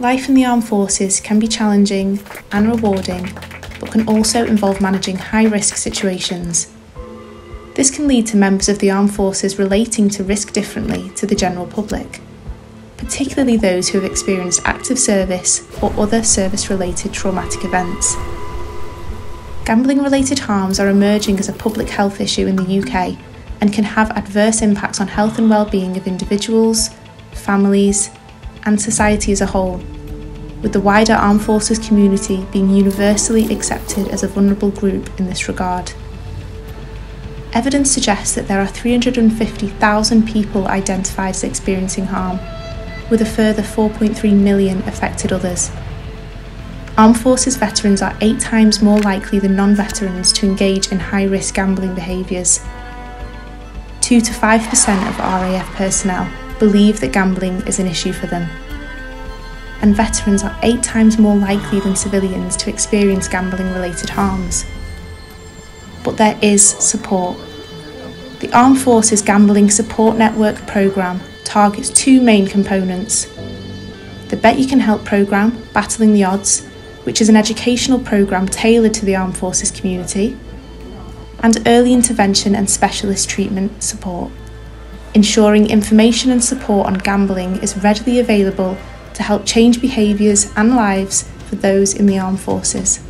Life in the armed forces can be challenging and rewarding, but can also involve managing high risk situations. This can lead to members of the armed forces relating to risk differently to the general public, particularly those who have experienced active service or other service related traumatic events. Gambling related harms are emerging as a public health issue in the UK and can have adverse impacts on health and well-being of individuals, families, and society as a whole, with the wider armed forces community being universally accepted as a vulnerable group in this regard. Evidence suggests that there are 350,000 people identified as experiencing harm, with a further 4.3 million affected others. Armed Forces veterans are eight times more likely than non veterans to engage in high risk gambling behaviours. 2 to 5% of RAF personnel believe that gambling is an issue for them. And veterans are eight times more likely than civilians to experience gambling related harms. But there is support. The Armed Forces Gambling Support Network programme targets two main components the Bet You Can Help programme, Battling the Odds, which is an educational programme tailored to the armed forces community, and early intervention and specialist treatment support, ensuring information and support on gambling is readily available to help change behaviours and lives for those in the armed forces.